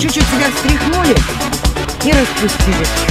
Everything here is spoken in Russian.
чуть-чуть себя встряхнули и распустили.